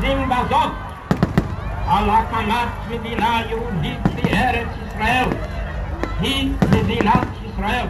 זים בזאת על הקמת מדינה יהודית בארץ ישראל היא מדינת ישראל.